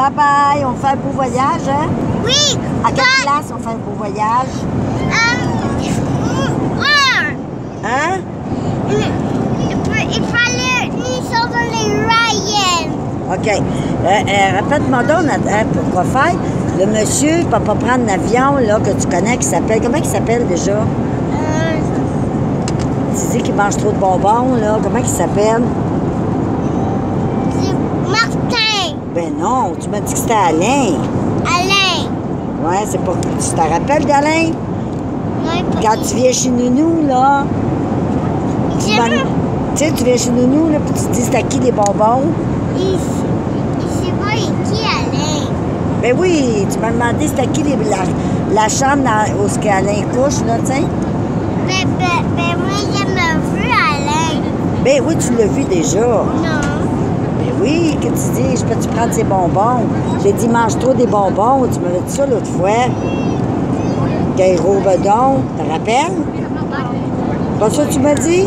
Bye bye, on fait un beau voyage, hein? Oui. À quelle place on fait un beau voyage? Um, Hein? il, fallait nous sauver les Ryan. OK. Euh, euh, Répète-moi donc, Nathan, pourquoi faire? Le monsieur ne peut pas prendre l'avion là, que tu connais qui s'appelle. Comment il s'appelle déjà? Euh, Tu dis qu'il mange trop de bonbons, là. Comment il s'appelle? c'est Martin. Ben non, tu m'as dit que c'était Alain. Alain. Ouais, c'est pas. Tu te rappelles d'Alain? Non, il Quand tu viens chez Nounou, là. Tu sais, tu viens chez Nounou, là, puis tu te dis c'est à qui les bonbons? Sait pas qui Alain. Ben oui, tu m'as demandé c'était à qui les, la, la chambre dans, où ce qu'Alain couche, là, tu sais. Ben, ben, ben moi, j'ai vu Alain. Ben oui, tu l'as vu déjà. Non. Ben oui, que tu dis, je peux-tu prendre ces bonbons? J'ai dit, mange trop des bonbons. Tu m'avais dit ça l'autre fois. Gros bedon, te rappelles? Pas ça que tu m'as dit?